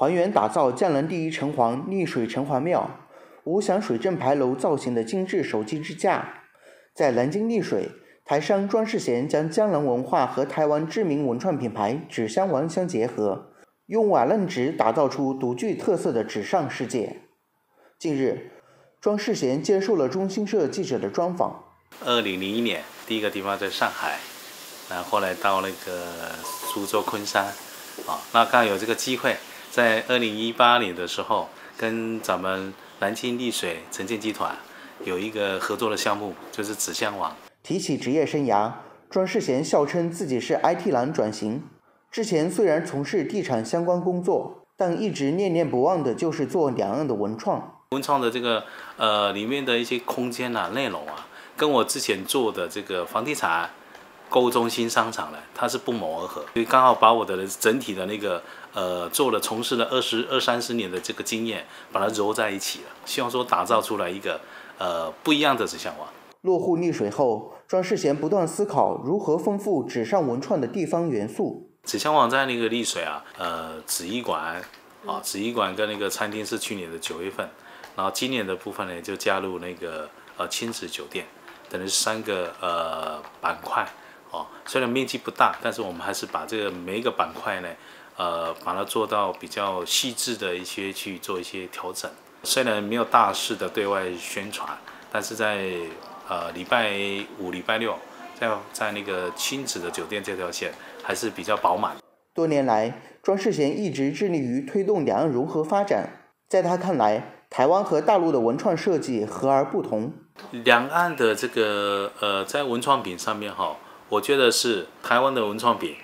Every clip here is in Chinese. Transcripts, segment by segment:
还原打造江南第一城隍丽水城隍庙，无响水镇牌楼造型的精致手机支架。在南京丽水，台商庄世贤将江南文化和台湾知名文创品牌纸箱王相结合，用瓦楞纸打造出独具特色的纸上世界。近日，庄世贤接受了中新社记者的专访。二零零一年，第一个地方在上海，然后来到那个苏州昆山，啊，那刚有这个机会。在二零一八年的时候，跟咱们南京丽水城建集团有一个合作的项目，就是纸箱网。提起职业生涯，庄世贤笑称自己是 IT 男转型。之前虽然从事地产相关工作，但一直念念不忘的就是做两岸的文创。文创的这个呃里面的一些空间啊、内容啊，跟我之前做的这个房地产。购物中心、商场呢，它是不谋而合，所以刚好把我的整体的那个呃做了从事了二十二三十年的这个经验，把它揉在一起了，希望说打造出来一个呃不一样的纸箱网。落户丽水后，庄世贤不断思考如何丰富纸上文创的地方元素。纸箱网在那个丽水啊，呃，纸艺馆啊，纸艺馆跟那个餐厅是去年的九月份，然后今年的部分呢就加入那个呃亲子酒店，等于是三个呃板块。哦，虽然面积不大，但是我们还是把这个每一个板块呢，呃，把它做到比较细致的一些去做一些调整。虽然没有大肆的对外宣传，但是在呃礼拜五、礼拜六，在在那个亲子的酒店这条线还是比较饱满。多年来，庄世贤一直致力于推动两岸融合发展。在他看来，台湾和大陆的文创设计和而不同。两岸的这个呃，在文创品上面哈。我觉得是台湾的文创品，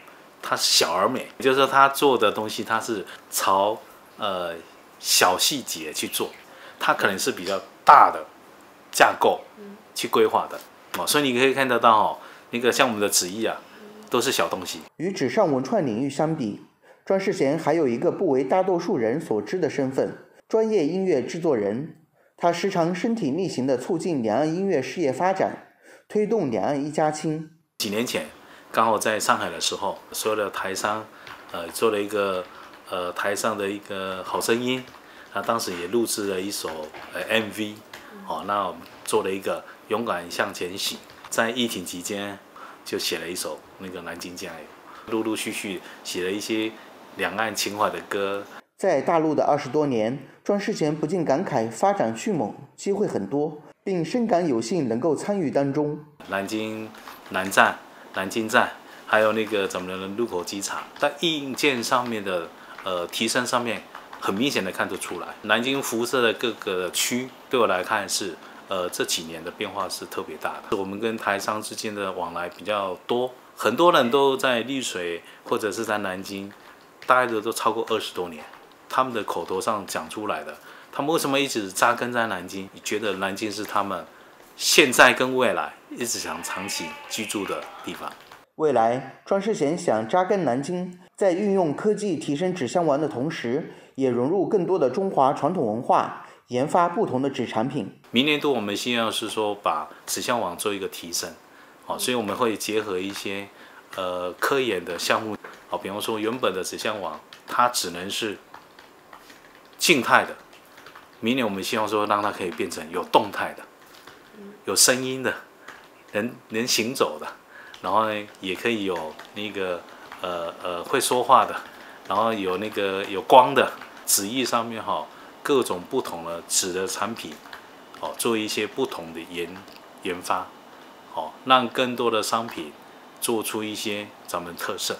它小而美，就是说它做的东西，它是朝呃小细节去做，它可能是比较大的架构去规划的哦，所以你可以看得到哈，那个像我们的纸艺啊，都是小东西。与纸上文创领域相比，庄世贤还有一个不为大多数人所知的身份——专业音乐制作人。他时常身体力行地促进两岸音乐事业发展，推动两岸一家亲。几年前，刚好在上海的时候，所有的台商，呃，做了一个呃台上的一个好声音，那当时也录制了一首呃 MV，哦，那我们做了一个勇敢向前行。在疫情期间，就写了一首那个南京加油，陆陆续续写了一些两岸情怀的歌。在大陆的二十多年，庄世贤不禁感慨发展迅猛，机会很多，并深感有幸能够参与当中。南京。南站、南京站，还有那个咱们的禄口机场，在硬件上面的呃提升上面，很明显的看得出来。南京辐射的各个区，对我来看是呃这几年的变化是特别大的。我们跟台商之间的往来比较多，很多人都在丽水或者是在南京，大概都都超过二十多年。他们的口头上讲出来的，他们为什么一直扎根在南京？你觉得南京是他们。现在跟未来一直想长期居住的地方。未来，庄世贤想扎根南京，在运用科技提升纸箱王的同时，也融入更多的中华传统文化，研发不同的纸产品。明年度我们希望是说把纸箱网做一个提升，好，所以我们会结合一些呃科研的项目，好，比方说原本的纸箱网它只能是静态的，明年我们希望说让它可以变成有动态的。有声音的，能能行走的，然后呢，也可以有那个呃呃会说话的，然后有那个有光的纸艺上面哈，各种不同的纸的产品，哦，做一些不同的研研发，好，让更多的商品做出一些咱们特色。